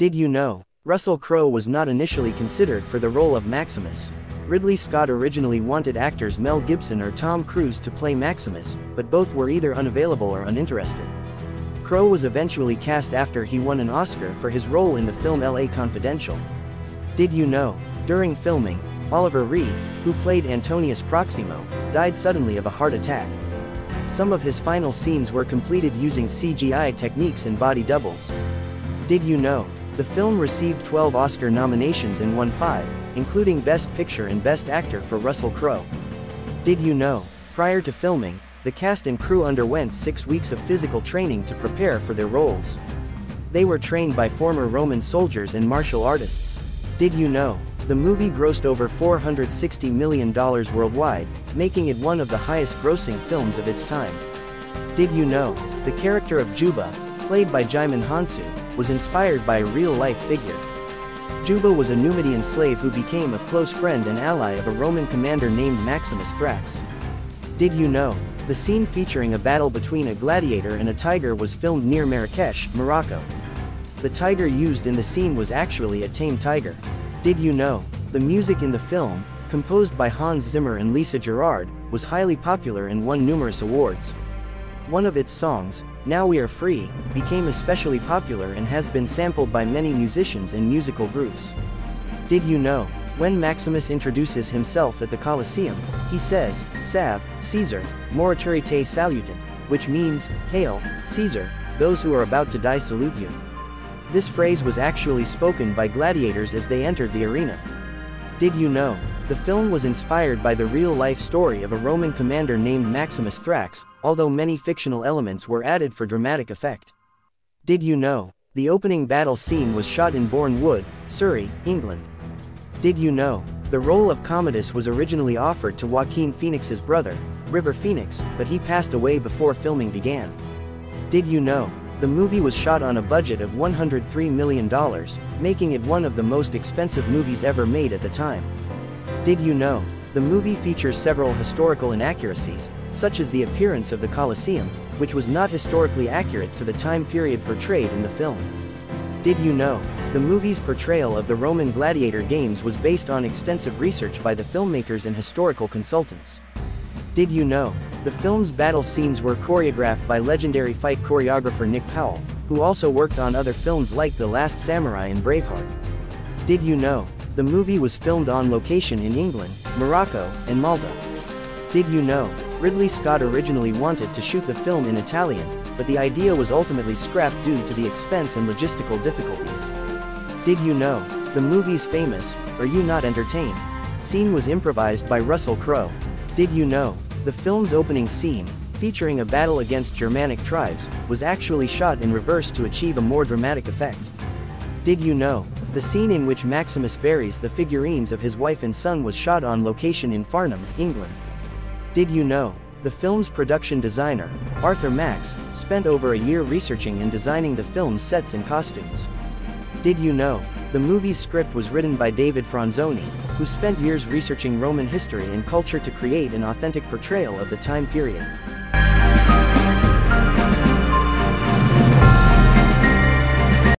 Did you know? Russell Crowe was not initially considered for the role of Maximus. Ridley Scott originally wanted actors Mel Gibson or Tom Cruise to play Maximus, but both were either unavailable or uninterested. Crowe was eventually cast after he won an Oscar for his role in the film L.A. Confidential. Did you know? During filming, Oliver Reed, who played Antonius Proximo, died suddenly of a heart attack. Some of his final scenes were completed using CGI techniques and body doubles. Did you know? The film received 12 Oscar nominations and won 5, including Best Picture and Best Actor for Russell Crowe. Did you know? Prior to filming, the cast and crew underwent six weeks of physical training to prepare for their roles. They were trained by former Roman soldiers and martial artists. Did you know? The movie grossed over $460 million worldwide, making it one of the highest grossing films of its time. Did you know? The character of Juba, played by Djimon Hounsou, was inspired by a real-life figure. Juba was a Numidian slave who became a close friend and ally of a Roman commander named Maximus Thrax. Did you know? The scene featuring a battle between a gladiator and a tiger was filmed near Marrakesh, Morocco. The tiger used in the scene was actually a tame tiger. Did you know? The music in the film, composed by Hans Zimmer and Lisa Gerrard, was highly popular and won numerous awards. One of its songs, Now We Are Free, became especially popular and has been sampled by many musicians and musical groups. Did you know? When Maximus introduces himself at the Colosseum, he says, Salve, Caesar, morituri te salutant, which means, Hail, Caesar, those who are about to die salute you. This phrase was actually spoken by gladiators as they entered the arena. Did you know? The film was inspired by the real-life story of a Roman commander named Maximus Thrax, although many fictional elements were added for dramatic effect. Did you know? The opening battle scene was shot in Bourne Wood, Surrey, England. Did you know? The role of Commodus was originally offered to Joaquin Phoenix's brother, River Phoenix, but he passed away before filming began. Did you know? The movie was shot on a budget of $103 million, making it one of the most expensive movies ever made at the time. Did you know? The movie features several historical inaccuracies, such as the appearance of the Colosseum, which was not historically accurate to the time period portrayed in the film. Did you know? The movie's portrayal of the Roman gladiator games was based on extensive research by the filmmakers and historical consultants. Did you know? The film's battle scenes were choreographed by legendary fight choreographer Nick Powell, who also worked on other films like The Last Samurai and Braveheart. Did you know? The movie was filmed on location in England, Morocco, and Malta. Did you know? Ridley Scott originally wanted to shoot the film in Italian, but the idea was ultimately scrapped due to the expense and logistical difficulties. Did you know? The movie's famous, Are You Not Entertained? scene was improvised by Russell Crowe. Did you know? The film's opening scene, featuring a battle against Germanic tribes, was actually shot in reverse to achieve a more dramatic effect. Did you know? The scene in which Maximus buries the figurines of his wife and son was shot on location in Farnham, England. Did you know? The film's production designer, Arthur Max, spent over a year researching and designing the film's sets and costumes. Did you know? The movie's script was written by David Franzoni, who spent years researching Roman history and culture to create an authentic portrayal of the time period.